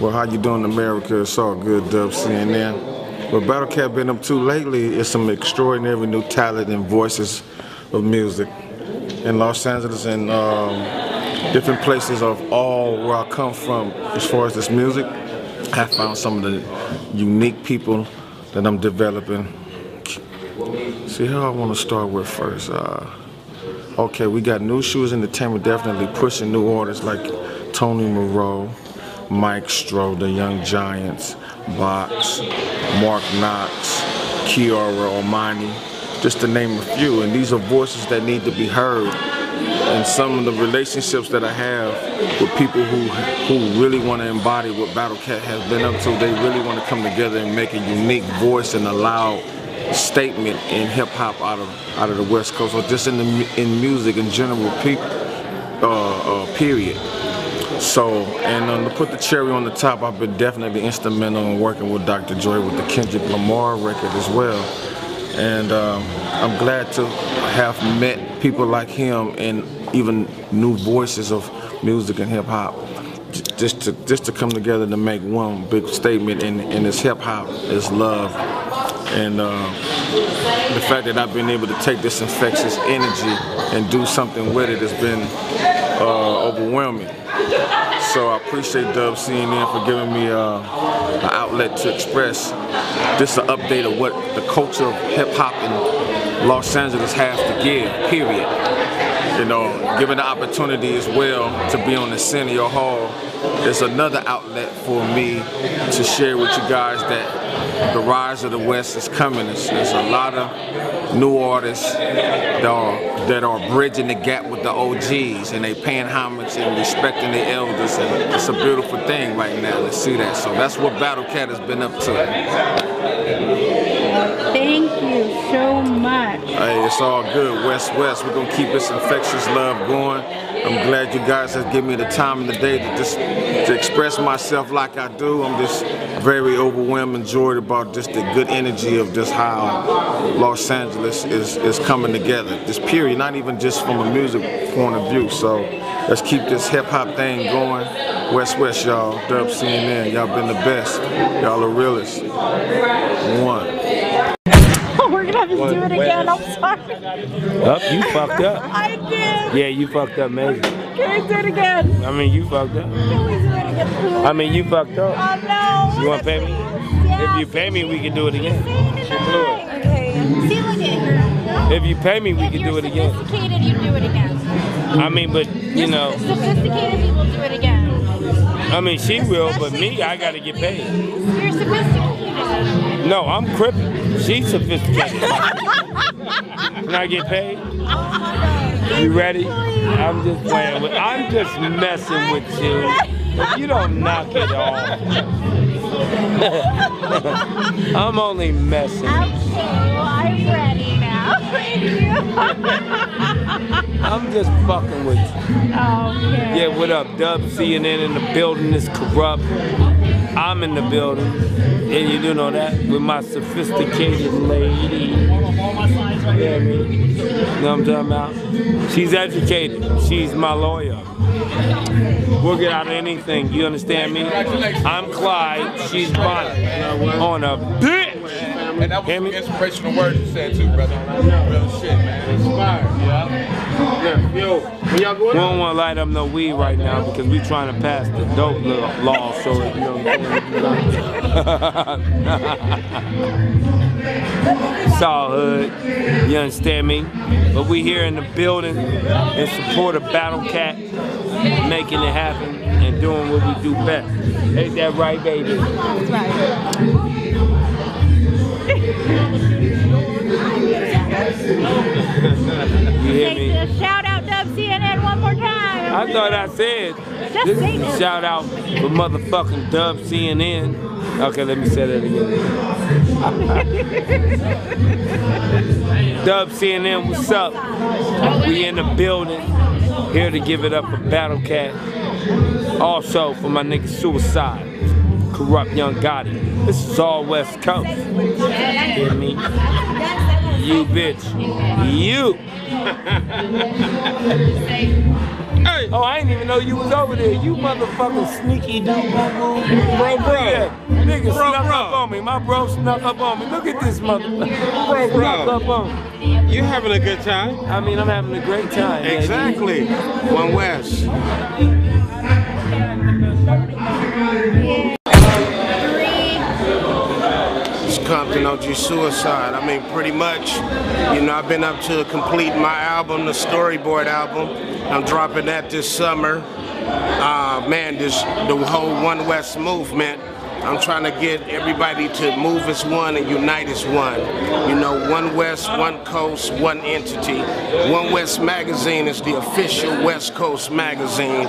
Well, how you doing, America? It's all good, Dub CNN. What Battle Cat been up to lately is some extraordinary new talent and voices of music in Los Angeles and um, different places of all where I come from as far as this music. I found some of the unique people that I'm developing. See how I want to start with first. Uh, okay, we got New Shoes Entertainment definitely pushing new artists like Tony Moreau, Mike Stroh, the Young Giants, Box, Mark Knox, Kiara Armani, just to name a few. And these are voices that need to be heard. And some of the relationships that I have with people who who really want to embody what Battle Cat has been up to, they really want to come together and make a unique voice and a loud statement in hip hop out of out of the West Coast, or just in the in music in general, pe- uh, uh, period. So, and um, to put the cherry on the top, I've been definitely instrumental in working with Dr. Dre with the Kendrick Lamar record as well. And um, I'm glad to have met people like him and even new voices of music and hip hop. Just to just to come together to make one big statement, and, and it's hip hop, it's love, and uh, the fact that I've been able to take this infectious energy and do something with it has been uh, overwhelming. So I appreciate Dub CNN for giving me uh, an outlet to express just an update of what the culture of hip hop in Los Angeles has to give, period. You know, given the opportunity as well to be on the Centennial Hall, it's another outlet for me to share with you guys that the rise of the West is coming. There's, there's a lot of new artists that are, that are bridging the gap with the OGs and they paying homage and respecting the elders and it's a beautiful thing right now to see that. So that's what Battle Cat has been up to. Thank you so much. Hey, it's all good. West West. We're gonna keep this infectious love going. I'm glad you guys have given me the time in the day to just to express myself like I do. I'm just very overwhelmed and joyed about just the good energy of just how Los Angeles is is coming together. This period, not even just from a music point of view. So let's keep this hip hop thing going. West West, y'all. Dub CNN. Y'all been the best. Y'all are realest. One. Oh, we're gonna have to do it again. I'm sorry. Up, you fucked up. I did. Yeah, you fucked up, amazing. Can we do it again? I mean, you fucked up. Can we do it again? I mean, you fucked up. Oh no. You want to pay me? If you pay me, we can do it again. Okay. See, look at. If you pay me, we If can do it again. sophisticated, you do it again. I mean, but you know, Sophisticated people do it again. I mean, she will, but me, I gotta get paid. You're sophisticated. No, I'm crippled. She's sophisticated. Can I get paid? You ready? I'm just playing with. I'm just messing with you. If you don't knock it off, I'm only messing. Okay, well, I'm ready now. I'm just fucking with you. okay. Yeah, what up? Dub CNN in the building is Kurupt. I'm in the building. And you do know that with my sophisticated lady. Yeah, me. You know what I'm talking about? She's educated. She's my lawyer. We'll get out of anything. You understand me? I'm Clyde. She's Bonnie. On a bitch. And that was some inspirational words you said too, brother. Real shit, man. Inspired, yeah. Yo, when y'all going? We don't want to light up no weed right now because we trying to pass the dope law- law. So you know. it's all hood. You understand me? But we here in the building in support of Battle Cat, making it happen and doing what we do best. Ain't that right, baby? That's right. You hear me? I thought I said Just this is a shout out for motherfucking Dub CNN. Okay, let me say that again. Dub CNN, what's up? We in the building, here to give it up for Battle Cat. Also for my nigga Cuicide, Kurupt Young Gotti. This is all West Coast. Hear me? You bitch. You. Hey, Oh, I didn't even know you was over there. You motherfucking sneaky dude, bro, bro. Yeah, nigga Bro, snuck bro. up on me. My bro snuck up on me. Look at this motherfucker. Bro, bro. Snuck up on me. You having a good time? I mean, I'm having a great time. baby. Exactly. One West. Compton OG Cuicide. I mean, pretty much, you know, I've been up to complete my album, the storyboard album. I'm dropping that this summer. Uh, man, this the whole One West movement. I'm trying to get everybody to move as one and unite as one. You know, One West, One Coast, One Entity. One West Magazine is the official West Coast magazine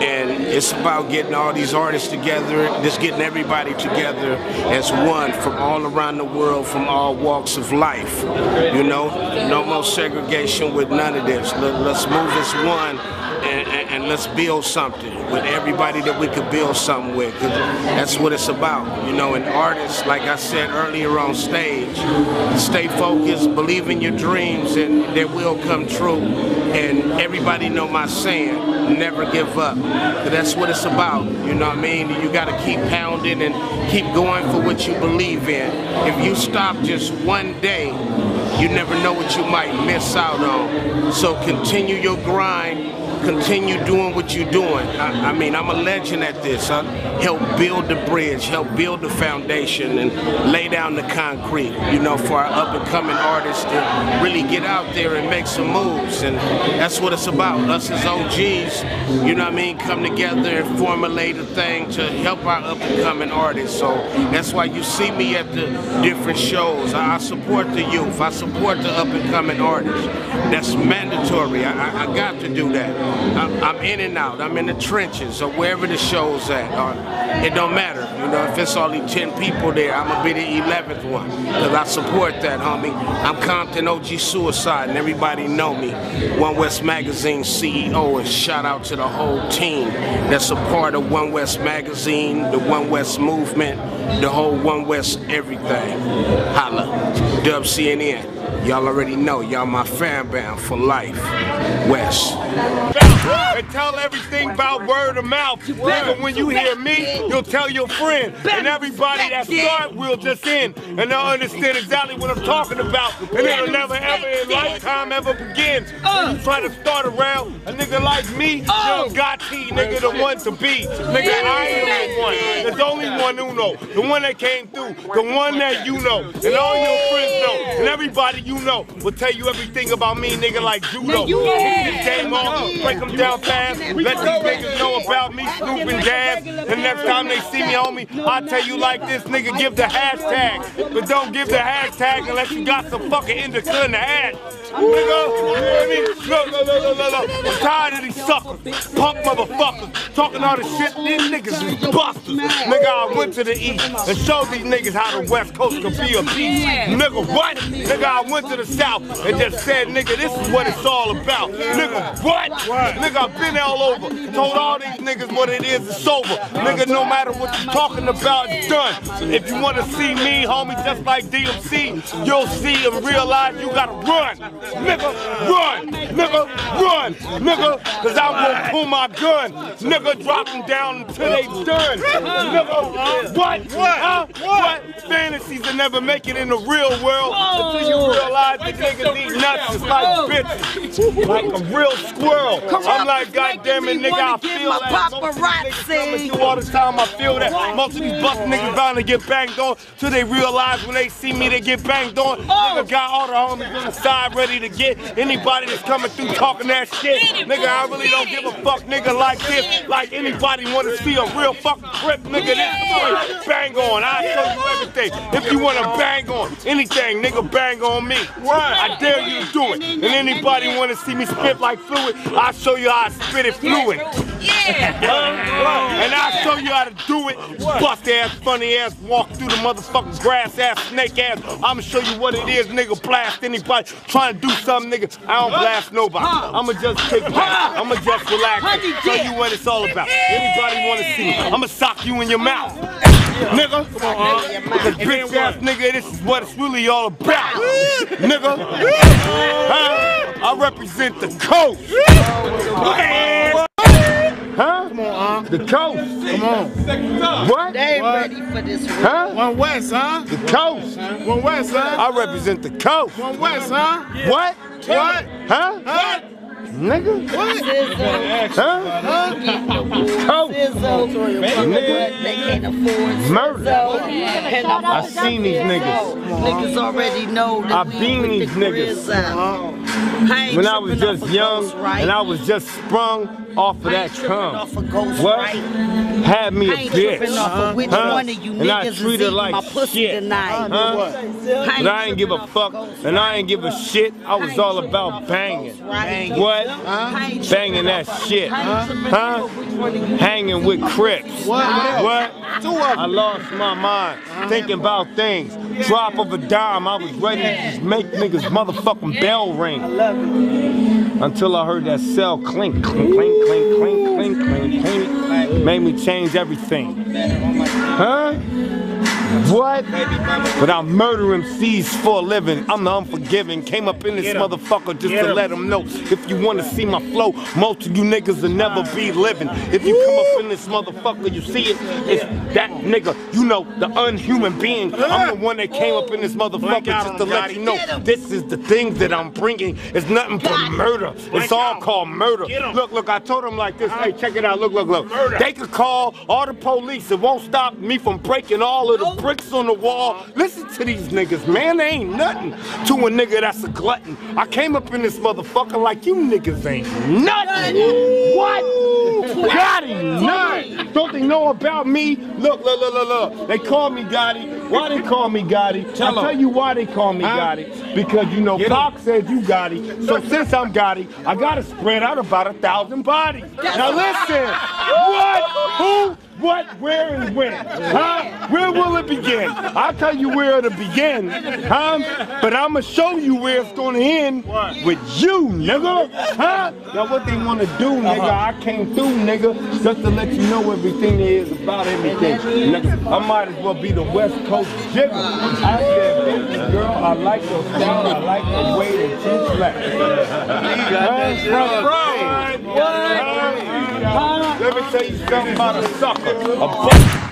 and it's about getting all these artists together, just getting everybody together as one from all around the world, from all walks of life. You know, no more segregation with none of this. Let, us move as one. And, and, and let's build something with everybody that we could build something with. 'cause that's what it's about, you know. And artists, like I said earlier on stage, stay focused, believe in your dreams, and they will come true. And everybody know my saying, never give up. that's what it's about, you know what I mean? You got to keep pounding and keep going for what you believe in. If you stop just one day, you never know what you might miss out on. So continue your grind. Continue doing what you're doing. I, I mean, I'm a legend at this. I help build the bridge, help build the foundation, and lay down the concrete. You know, for our up and coming artists to really get out there and make some moves. And that's what it's about. Us as OGs, you know what I mean, come together and formulate a thing to help our up and coming artists. So that's why you see me at the different shows. I, I support the youth. I support the up and coming artists. That's mandatory. I, I, I got to do that. I'm, I'm in and out. I'm in the trenches or wherever the show's at. Or it don't matter. You know, if it's only 10 people there, I'm gonna be the 11th one. Because I support that, homie. I'm Compton OG Cuicide and everybody know me. One West Magazine CEO and shout out to the whole team that's a part of One West Magazine, the One West movement, the whole One West everything. Holla. Dub CNN. Y'all already know, y'all my fan band for life. West. and tell everything about word of mouth. Nigga, when you hear me, you'll tell your friend. And everybody that start will just end. And they'll understand exactly what I'm talking about. And it'll never ever in lifetime ever begin. When you try to start around a nigga like me, young Gotti, nigga, the one to be. Nigga, I am the one. There's only one who know. The one that came through. The one that you know. And all your friends know. And everybody you know will tell you everything about me, nigga, like judo. This game on, break them down fast. Let these niggas know about me, Snoop and Daz. And next time they see me, homie, I'll tell you like this, nigga, give the hashtag. But don't give the hashtag unless you got some fucking indica in the hat. Nigga, you hear me? Look, look, look, look, look, look. I'm tired of these suckers, punk motherfuckers, talking all this shit. These niggas is busters. Nigga, I went to the east and showed these niggas how the West Coast could be a beast. Nigga, what? Nigga, I went to the South and just said, nigga, this is what it's all about. Nigga, what? Nigga, I've been all over. Told all these niggas what it is, it's over. Nigga, no matter what you're talking about, it's done. If you wanna see me, homie, just like DMC, you'll see and realize you gotta run. Nigga, run. Nigga, run. Nigga, because I'm gonna pull my gun. Nigga, drop them down until they done. Nigga, what? What? Huh? What? Fantasies that never make it in the real world until you realize that niggas eat nuts just like bitches. Like a real squirrel. I'm like, goddamn it, nigga, I feel that. These niggas all the time, I feel that. Most of these bust niggas bound to get banged on till they realize when they see me, they get banged on. Nigga got all the homies on the side ready to get anybody that's coming through talking that shit. Nigga, I really don't give a fuck, nigga, like this. Like anybody wanna see a real fucking crip, nigga, this boy, bang on. I'll show you everything. If you wanna bang on anything, nigga, bang on me. I dare you to do it. And anybody wanna see me spit like fluid, I'll show you how I spit it fluid. Yeah. And I'll show you how to do it. Bust ass, funny ass, walk through the motherfucking grass ass, snake ass. I'ma show you what it is, nigga. Blast anybody trying to do something, nigga. I don't blast nobody. I'ma just kick back. I'ma just relax. Show you what it's all about. Anybody wanna see me? I'ma sock you in your mouth. Nigga. Come Because bitch ass nigga, this is what it's really all about, nigga. Huh? I represent the coast. Huh? Come on, uh. The coast. Come on. What? They ain't ready for this. Huh? One West, huh? The coast. One West, huh? I represent the coast. One West, huh? What? What? Huh? Huh? Nigga? Sizzle, Huh? Sizzle, Nigga. they can't afford Murder. sizzle. I'm seen these niggas. Niggas already know that I we been these the niggas. Grizz out. I When I was just young ghost, right? and I was just sprung off of that cum. off a ghost, What? right? Had me a I ain't tripping off bitch. of Huh? one of you And I treat her like my pussy shit. tonight. Huh? I But I ain't give a fuck ghost, and I ain't give a shit. I was all about banging. What? Ain't Banging that shit. Huh? Hanging with Crips. What? Two of I lost my mind thinking about things. Drop of a dime, I was ready to just make niggas motherfucking bell ring. Until I heard that cell clink, clink, clink, clink, clink, clink, clink, clink. Made me change everything. Huh? What? But I murder MCs for a living. I'm the unforgiving. Came up in this motherfucker just to let them know. If you wanna see my flow, most of you niggas will never be living. If you come up in this motherfucker, you see it, it's that nigga. You know, the unhuman being. I'm the one that came up in this motherfucker just to let you know. This is the thing that I'm bringing. It's nothing but murder. It's all called murder. Look, look, I told him like this. Hey, check it out. Look, look, look. They could call all the police. It won't stop me from breaking all of the bricks on the wall. Listen to these niggas, man. They ain't nothing to a nigga that's a glutton. I came up in this motherfucker like you niggas ain't nothing. What? Gotti, nothing. Don't they know about me? Look, look, look, look, look. They call me Gotti. Why they call me Gotti? I'll tell you why they call me Gotti. Because you know, Pac said you Gotti. So since I'm Gotti, I gotta spread out about a thousand bodies. Now listen, what? Who? What, where, and when? Huh? Where will it begin? I'll tell you where it'll begin, huh? But I'ma show you where it's gonna end with you, nigga. Huh? Now what they wanna do, nigga, I came through, nigga, just to let you know everything there is about everything. Nigga, I might as well be the West Coast jigger. I said, girl, I like your style, I like the way that you slap. Huh? What? Let me tell you something about a sucker. A